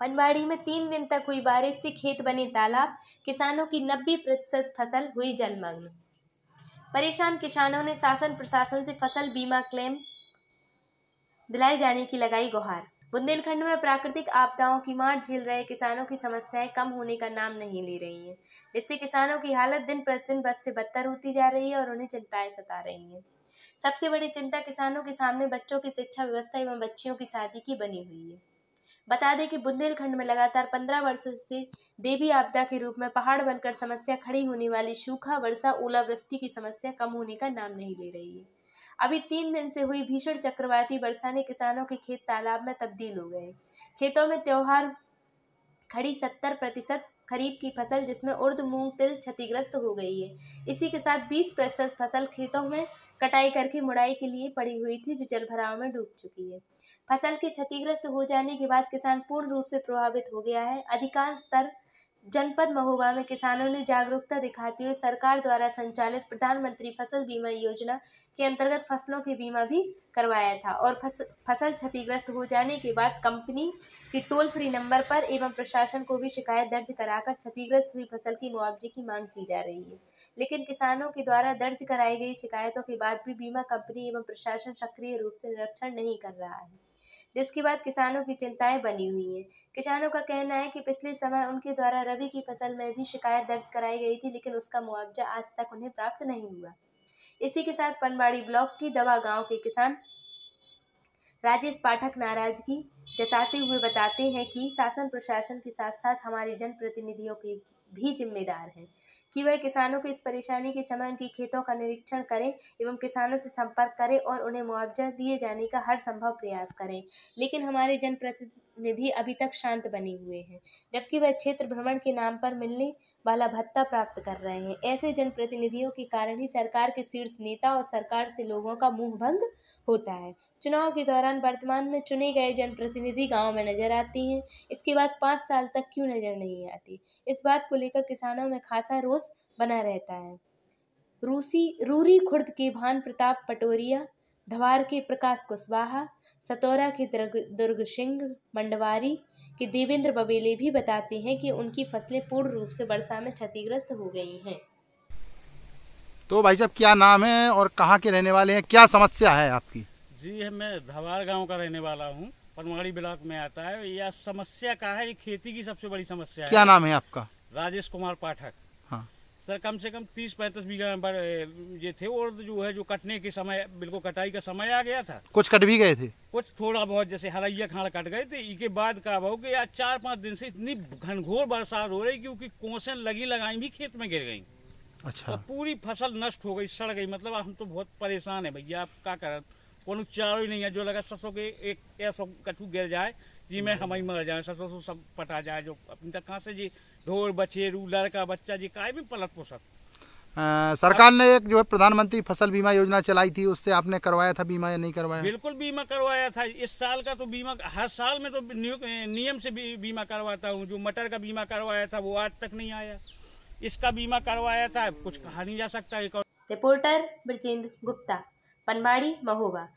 पनवाड़ी में तीन दिन तक हुई बारिश से खेत बने तालाब, किसानों की नब्बे प्रतिशत फ़सल हुई जलमग्न। परेशान किसानों ने शासन प्रशासन से फ़सल बीमा क्लेम दिलाए जाने की लगाई गुहार। बुंदेलखंड में प्राकृतिक आपदाओं की मार झेल रहे किसानों की समस्याएँ कम होने का नाम नहीं ले रही हैं। इससे किसानों की हालत दिन प्रतिदिन बद से बदतर होती जा रही है और उन्हें चिंताएँ सता रही हैं। सबसे बड़ी चिंता किसानों के सामने बच्चों की शिक्षा व्यवस्था एवं बच्चियों की शादी की बनी हुई है। बता दें कि बुंदेलखंड में लगातार पंद्रह वर्षों से देवी आपदा के रूप में पहाड़ बनकर समस्या खड़ी होने वाली सूखा वर्षा ओलावृष्टि की समस्या कम होने का नाम नहीं ले रही है। अभी तीन दिन से हुई भीषण चक्रवाती वर्षा ने किसानों के खेत तालाब में तब्दील हो गए। खेतों में त्योहार, खड़ी सत्तर प्रतिशत खरीफ की फ़सल जिसमें उर्द मूंग तिल क्षतिग्रस्त हो गई है। इसी के साथ 20 प्रतिशत फ़सल खेतों में कटाई करके मुड़ाई के लिए पड़ी हुई थी, जो जल भराव में डूब चुकी है। फ़सल के क्षतिग्रस्त हो जाने के बाद किसान पूर्ण रूप से प्रभावित हो गया है। अधिकांश तर जनपद महोबा में किसानों ने जागरूकता दिखाते हुए सरकार द्वारा संचालित प्रधानमंत्री फ़सल बीमा योजना के अंतर्गत फ़सलों के बीमा भी करवाया था और फस, फ़सल क्षतिग्रस्त हो जाने के बाद कंपनी की टोल फ्री नंबर पर एवं प्रशासन को भी शिकायत दर्ज कराकर क्षतिग्रस्त हुई फ़सल की मुआवजे की मांग की जा रही है। लेकिन किसानों के द्वारा दर्ज कराई गई शिकायतों के बाद भी बीमा कंपनी एवं प्रशासन सक्रिय रूप से निरीक्षण नहीं कर रहा है। जिसके बाद किसानों की चिंताएँ बनी हुई हैं। किसानों का कहना है कि पिछले समय उनके द्वारा रबी की फ़सल में भी शिकायत दर्ज कराई गई थी, लेकिन उसका मुआवजा आज तक उन्हें प्राप्त नहीं हुआ। इसी के साथ पनवाड़ी ब्लॉक की दवा गाँव के किसान राजेश पाठक नाराज़गी जताते हुए बताते हैं कि शासन प्रशासन के साथ साथ हमारे जनप्रतिनिधियों की भी जिम्मेदार हैं कि वह किसानों को इस परेशानी के समय उनकी खेतों का निरीक्षण करें एवं किसानों से संपर्क करें और उन्हें मुआवजा दिए जाने का हर संभव प्रयास करें। लेकिन हमारे जनप्रतिनिधि अभी तक शांत बने हुए हैं, जबकि वह क्षेत्र भ्रमण के नाम पर मिलने वाला भत्ता प्राप्त कर रहे हैं। ऐसे जनप्रतिनिधियों के कारण ही सरकार के शीर्ष नेता और सरकार से लोगों का मुँह भंग होता है। चुनाव के दौरान वर्तमान में चुने गए जनप्रतिनिधि गाँव में नज़र आती हैं। इसके बाद पाँच साल तक क्यों नज़र नहीं आती? इस बात को लेकर किसानों में खासा रोष बना रहता है। रूसी, रूरी खुर्द के भान प्रताप पटोरिया धवार के प्रकाश कुशवाहा सतौरा के दुर्ग सिंह मंडवारी के देवेंद्र बबेले भी बताते हैं कि उनकी फ़सलें पूर्ण रूप से वर्षा में क्षतिग्रस्त हो गई हैं। तो भाई साहब क्या नाम है और कहाँ के रहने वाले हैं? क्या समस्या है आपकी? जी मैं धवार गाँव का रहने वाला हूँ। पनवाड़ी ब्लॉक में आता है। यह समस्या का है ये खेती की सबसे बड़ी समस्या क्या है। नाम है आपका? राजेश कुमार पाठक। सर कम से कम तीस पैंतीस बीघा ये थे और जो है जो कटने के समय बिल्कुल कटाई का समय आ गया था। कुछ कट भी गए थे? कुछ थोड़ा बहुत जैसे हलैया खाड़ कट गए थे इसके बाद का हो कि आज चार पाँच दिन से इतनी घनघोर बरसात हो रही क्योंकि कोसें लगी लगाई भी खेत में गिर गई। अच्छा। और पूरी फ़सल नष्ट हो गई सड़ गई मतलब हम तो बहुत परेशान है भैया आप क्या कर? कोनो चारो ही नहीं है जो लगा ससो के एक ऐसा कछू गिर जाए जी में हम ही मर जाए ससो सो सब पटा जाए जो अपनी तक कहाँ से जी ढोर बछेरू लड़का बच्चा जी काय भी पलट पोसत। आ, सरकार ने एक जो है प्रधानमंत्री फ़सल बीमा योजना चलाई थी उससे आपने करवाया था बीमा या नहीं करवाया? बिल्कुल बीमा करवाया था। इस साल का तो बीमा हर साल में तो नियम से भी बीमा करवाता हूँ। जो मटर का बीमा करवाया था वो आज तक नहीं आया। इसका बीमा करवाया था कुछ कहा नहीं जा सकता। रिपोर्टर ब्रजेंद्र गुप्ता पनवाड़ी महोबा।